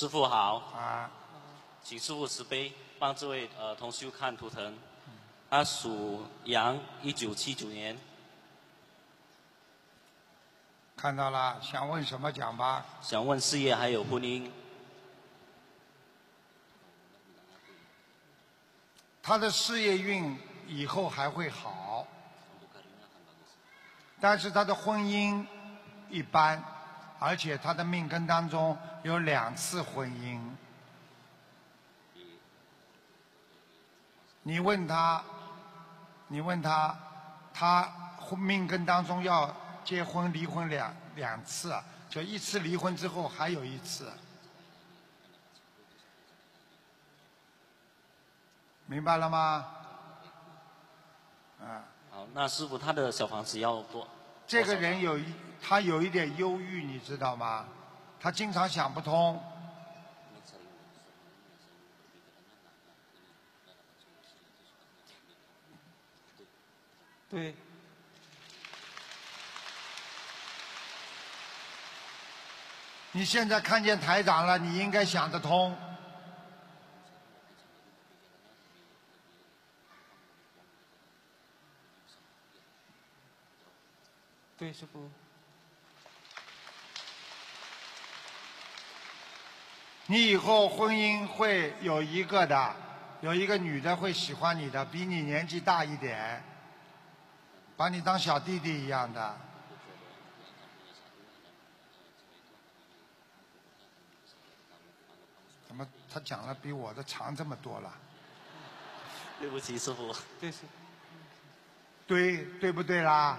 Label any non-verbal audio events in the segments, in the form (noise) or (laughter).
师傅好，啊，请师傅慈悲帮这位呃同修看图腾，他属羊，一九七九年，看到了，想问什么讲吧。想问事业还有婚姻，他的事业运以后还会好，但是他的婚姻一般，而且他的命根当中有两次婚姻。你问他，你问他，他婚命根当中要结婚离婚两两次，就一次离婚之后还有一次，明白了吗？啊，好，那师傅他的小房子要多？这个人有一，他有一点忧郁，你知道吗？他经常想不通。对，你现在看见台长了，你应该想得通。对，师傅。你以后婚姻会有一个的，有一个女的会喜欢你的，比你年纪大一点，把你当小弟弟一样的。怎么他讲了比我的长这么多了？对不起，师傅。对，师对对不对啦？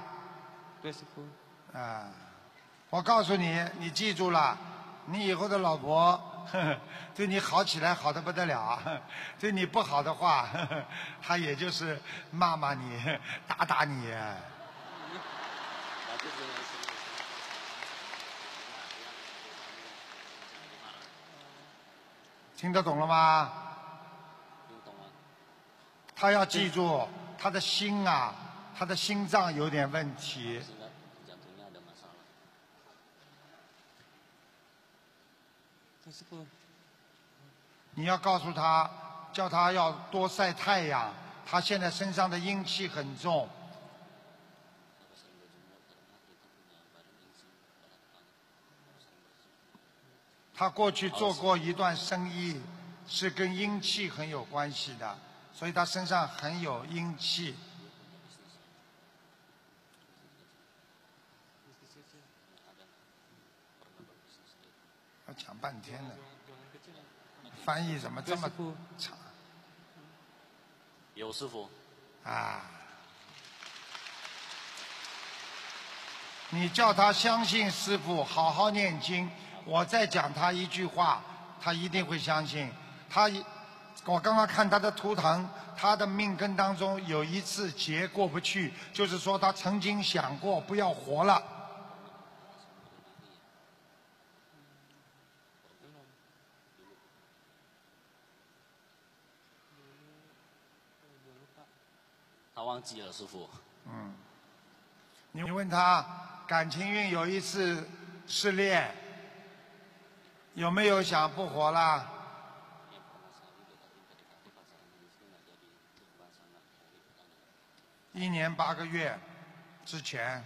对，师傅。啊，我告诉你，你记住了，你以后的老婆呵 (laughs) 呵对你好起来好的不得了，(laughs) 对你不好的话，呵呵她也就是骂骂你、(laughs) 打打你。听得懂了吗？他要记住，他的心啊，他的心脏有点问题。对，师傅。你要告诉他，叫他要多晒太阳。他现在身上的阴气很重，他过去做过一段生意，是跟阴气很有关系的，所以他身上很有阴气。要讲半天了，翻译怎么这么长有师傅。啊？你叫他相信师傅，好好念经。我再讲他一句话，他一定会相信。他一，我刚刚看他的图腾，他的命根当中有一次劫过不去，就是说他曾经想过不要活了。他忘记了，师傅。嗯，你问他感情运有一次失恋，有没有想不活啦？一年八个月之前，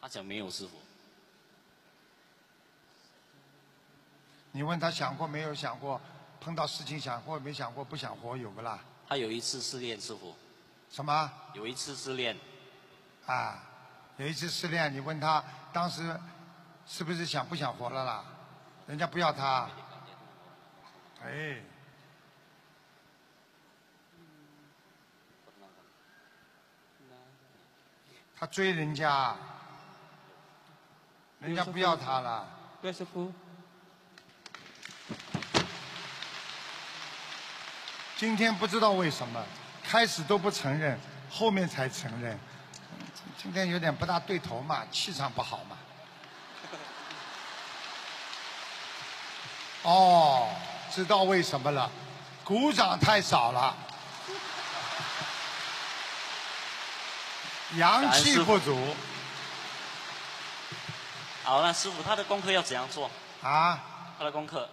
他讲没有师傅。你问他想过没有想过，碰到事情想过没想过，不想活有不啦？他有一次失恋，师傅。什么？有一次失恋，啊，有一次失恋，你问他当时是不是想不想活了啦？人家不要他。哎，他追人家，人家不要他了。对，师傅。今天不知道为什么，开始都不承认，后面才承认。今天有点不大对头嘛，气场不好嘛。(laughs) 哦，知道为什么了，鼓掌太少了。(laughs) 阳气不足好，那师傅他的功课要怎样做？啊。他的功课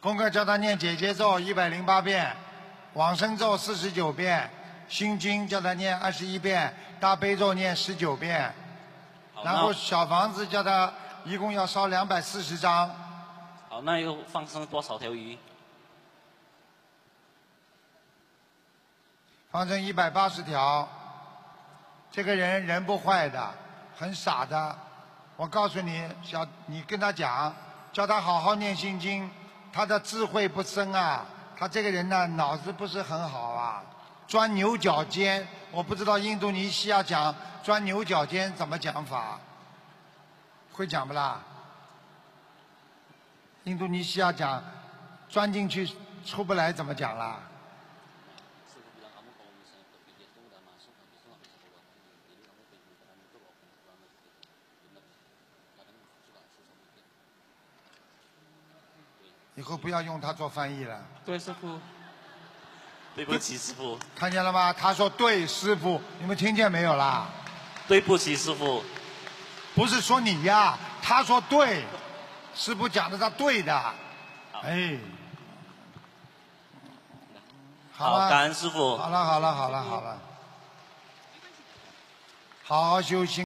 功课叫他念姐姐咒一百零八遍，往生咒四十九遍，心经叫他念二十一遍，大悲咒念十九遍，然后小房子叫他一共要烧两百四十张，好，那又放生多少条鱼？放生一百八十条。这个人人不坏的，很傻的。我告诉你，小你跟他讲，叫他好好念心经。他的智慧不深啊，他这个人呢，脑子不是很好啊，钻牛角尖。我不知道印度尼西亚讲钻牛角尖怎么讲法，会讲不啦？印度尼西亚讲钻进去出不来怎么讲啦？以后不要用它做翻译了，对师傅，对不起，师傅，看见了吗？他说对，师傅，你们听见没有啦？对不起，师傅。不是说你呀，他说对，师傅讲的他对的，哎，好好，了，感恩师傅。好了，好了，好了，好了，好好修心。